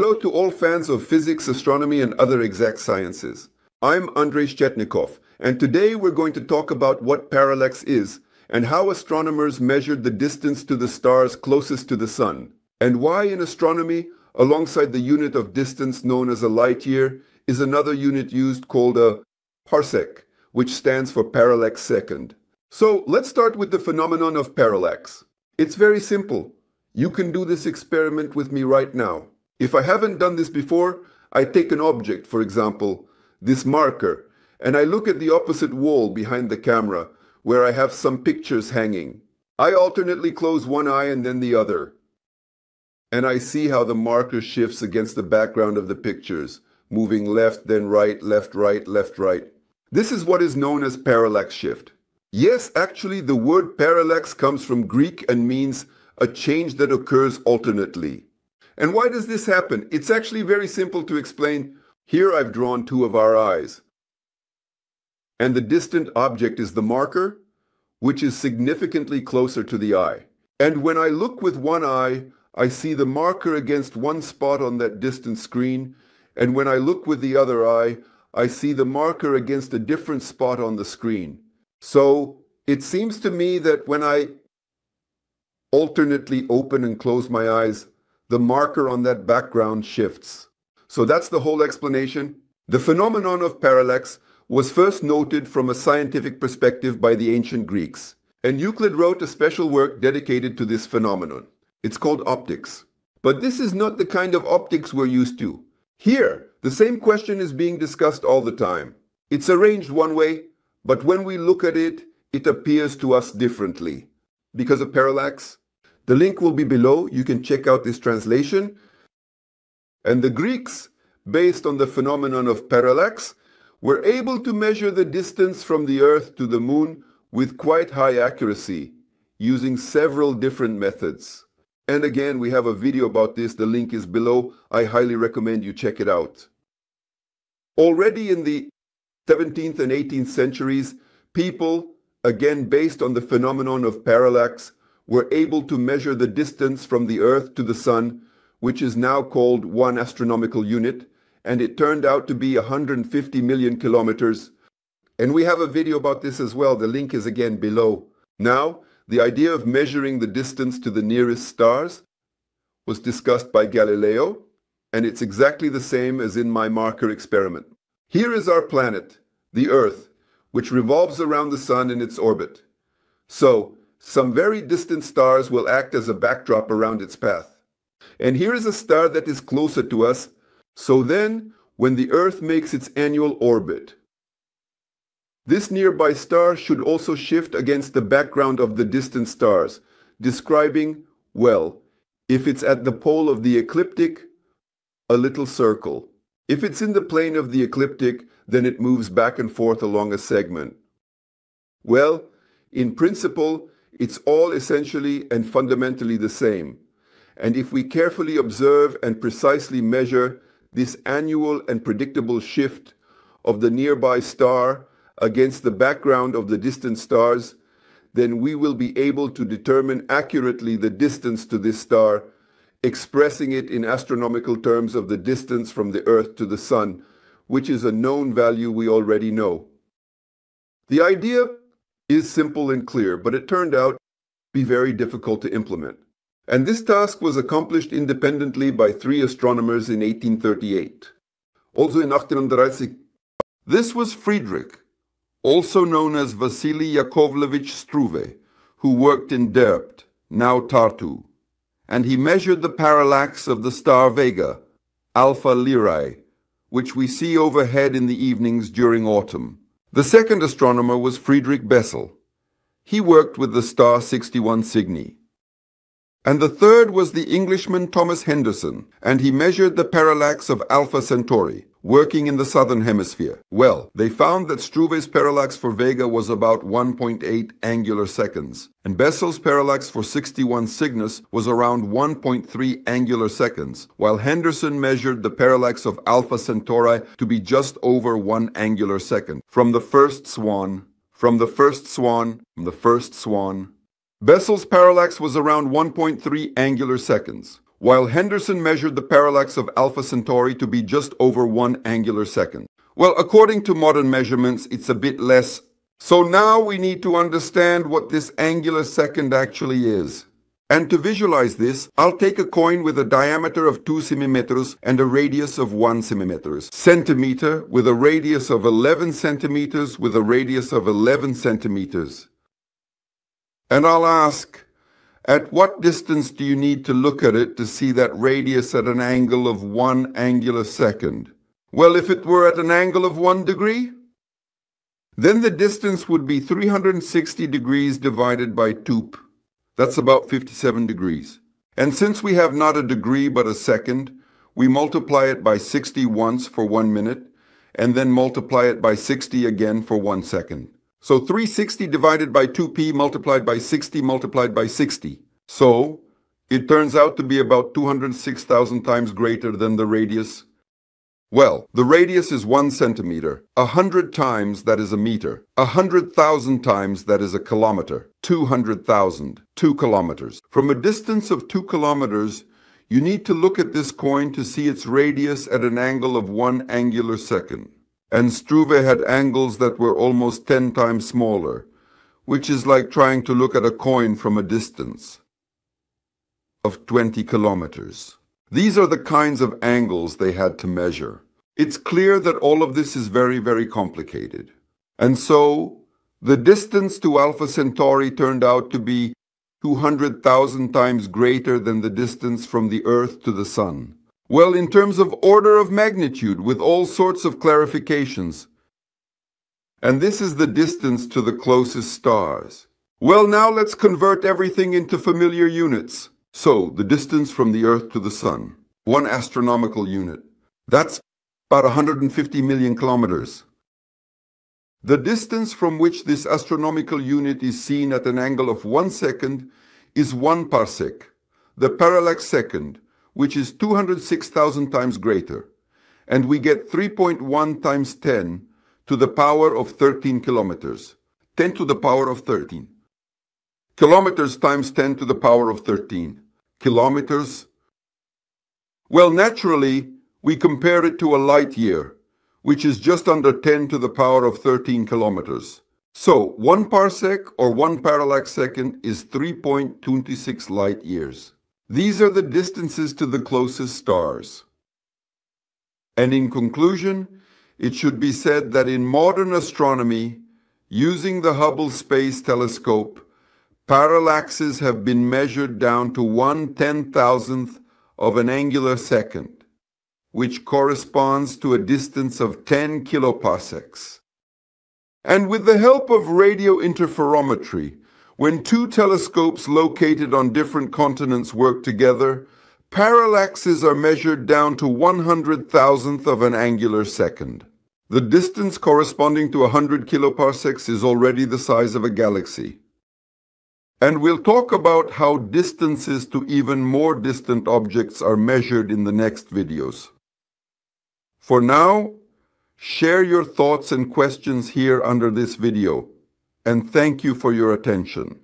Hello to all fans of physics, astronomy, and other exact sciences. I'm Andrei Shchetnikov, and today we're going to talk about what parallax is and how astronomers measured the distance to the stars closest to the Sun, and why in astronomy, alongside the unit of distance known as a light year, is another unit used called a parsec, which stands for parallax second. So let's start with the phenomenon of parallax. It's very simple. You can do this experiment with me right now. If I haven't done this before, I take an object, for example, this marker, and I look at the opposite wall behind the camera where I have some pictures hanging. I alternately close one eye and then the other. And I see how the marker shifts against the background of the pictures, moving left, then right, left, right, left, right. This is what is known as parallax shift. Yes, actually, the word parallax comes from Greek and means a change that occurs alternately. And why does this happen? It's actually very simple to explain. Here I've drawn two of our eyes. And the distant object is the marker, which is significantly closer to the eye. And when I look with one eye, I see the marker against one spot on that distant screen, and when I look with the other eye, I see the marker against a different spot on the screen. So it seems to me that when I alternately open and close my eyes, the marker on that background shifts. So that's the whole explanation. The phenomenon of parallax was first noted from a scientific perspective by the ancient Greeks, and Euclid wrote a special work dedicated to this phenomenon. It's called optics. But this is not the kind of optics we're used to. Here, the same question is being discussed all the time. It's arranged one way, but when we look at it, it appears to us differently. Because of parallax, the link will be below. You can check out this translation. And the Greeks, based on the phenomenon of parallax, were able to measure the distance from the Earth to the Moon with quite high accuracy, using several different methods. And again, we have a video about this. The link is below. I highly recommend you check it out. Already in the 17th and 18th centuries, people, again based on the phenomenon of parallax, were able to measure the distance from the Earth to the Sun, which is now called one astronomical unit, and it turned out to be 150 million kilometers. And we have a video about this as well. The link is again below. Now, the idea of measuring the distance to the nearest stars was discussed by Galileo, and it's exactly the same as in my marker experiment. Here is our planet, the Earth, which revolves around the Sun in its orbit. So, some very distant stars will act as a backdrop around its path. And here is a star that is closer to us. So then, when the Earth makes its annual orbit, this nearby star should also shift against the background of the distant stars, describing, well, if it's at the pole of the ecliptic, a little circle. If it's in the plane of the ecliptic, then it moves back and forth along a segment. Well, in principle, it's all essentially and fundamentally the same. And if we carefully observe and precisely measure this annual and predictable shift of the nearby star against the background of the distant stars, then we will be able to determine accurately the distance to this star, expressing it in astronomical terms of the distance from the Earth to the Sun, which is a known value we already know. The idea is simple and clear, but it turned out to be very difficult to implement. And this task was accomplished independently by three astronomers in 1838. Also in 1838, this was Friedrich, also known as Vasily Yakovlevich Struve, who worked in Delft, now Tartu, and he measured the parallax of the star Vega, Alpha Lyrae, which we see overhead in the evenings during autumn. The second astronomer was Friedrich Bessel. He worked with the star 61 Cygni. And the third was the Englishman Thomas Henderson, and he measured the parallax of Alpha Centauri, working in the southern hemisphere. Well, they found that Struve's parallax for Vega was about 1.8 angular seconds, and Bessel's parallax for 61 Cygnus was around 1.3 angular seconds, while Henderson measured the parallax of Alpha Centauri to be just over 1 angular second. From the first swan, from the first swan, from the first swan. Bessel's parallax was around 1.3 angular seconds, while Henderson measured the parallax of Alpha Centauri to be just over one angular second. Well, according to modern measurements, it's a bit less. So now we need to understand what this angular second actually is. And to visualize this, I'll take a coin with a diameter of 2 centimeters and a radius of 1 centimeters. Centimeter with a radius of 11 centimeters with a radius of 11 centimeters. And I'll ask, at what distance do you need to look at it to see that radius at an angle of 1 angular second? Well, if it were at an angle of 1 degree, then the distance would be 360 degrees divided by 2 that's about 57 degrees. And since we have not a degree but a second, we multiply it by 60 once for one minute, and then multiply it by 60 again for one second. So 360 divided by 2p multiplied by 60 multiplied by 60. So it turns out to be about 206,000 times greater than the radius well, the radius is one centimeter. A hundred times that is a meter. A hundred thousand times that is a kilometer. Two hundred thousand. Two kilometers. From a distance of two kilometers, you need to look at this coin to see its radius at an angle of one angular second. And Struve had angles that were almost ten times smaller, which is like trying to look at a coin from a distance of 20 kilometers. These are the kinds of angles they had to measure. It's clear that all of this is very, very complicated. And so the distance to Alpha Centauri turned out to be 200,000 times greater than the distance from the Earth to the Sun. Well, in terms of order of magnitude, with all sorts of clarifications. And this is the distance to the closest stars. Well, now let's convert everything into familiar units. So, the distance from the Earth to the Sun, one astronomical unit. That's about 150 million kilometers. The distance from which this astronomical unit is seen at an angle of one second is one parsec, the parallax second, which is 206,000 times greater. And we get 3.1 times 10 to the power of 13 kilometers. 10 to the power of 13. Kilometers times 10 to the power of 13. Kilometers. Well, naturally, we compare it to a light year, which is just under 10 to the power of 13 kilometers. So, one parsec or one parallax second is 3.26 light years. These are the distances to the closest stars. And in conclusion, it should be said that in modern astronomy, using the Hubble Space Telescope, Parallaxes have been measured down to one ten thousandth of an angular second, which corresponds to a distance of 10 kiloparsecs. And with the help of radio interferometry, when two telescopes located on different continents work together, parallaxes are measured down to one hundred thousandth of an angular second. The distance corresponding to 100 kiloparsecs is already the size of a galaxy. And we'll talk about how distances to even more distant objects are measured in the next videos. For now, share your thoughts and questions here under this video, and thank you for your attention.